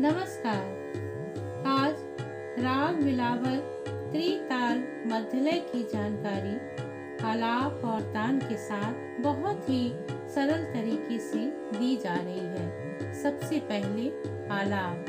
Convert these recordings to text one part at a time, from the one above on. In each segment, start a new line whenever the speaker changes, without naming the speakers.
नमस्कार। आज राग मिलावल त्रिताल मध्यलय की जानकारी आलाप और तान के साथ बहुत ही सरल तरीके से दी जा रही है। सबसे पहले आलाप।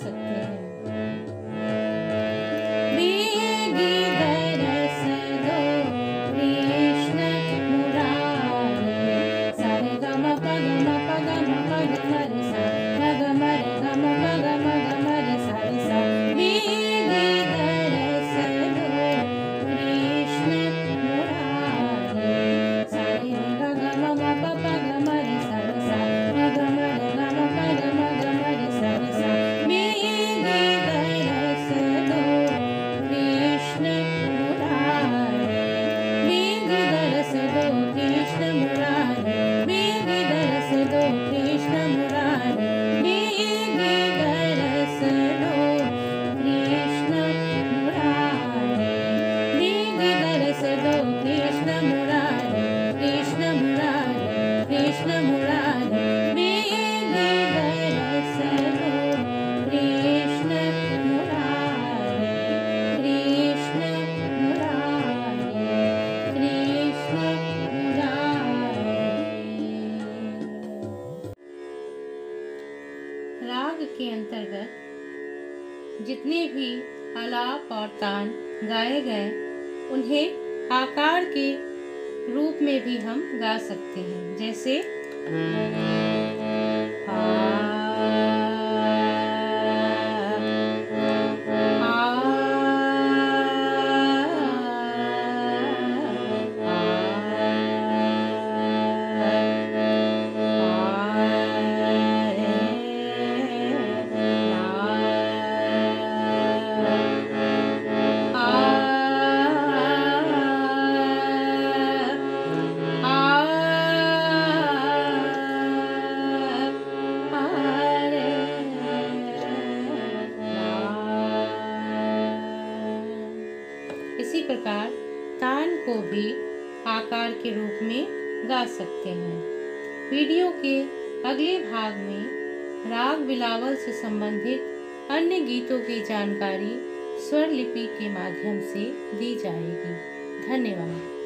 कृष्ण
के अंतर्गत जितने भी आलाप और तान गाए गए उन्हें आकार के रूप में भी हम गा सकते हैं जैसे इसी प्रकार तान को भी आकार के रूप में गा सकते हैं। वीडियो के अगले भाग में राग बिलावल से संबंधित अन्य गीतों की जानकारी स्वर लिपि के माध्यम से दी जाएगी। धन्यवाद।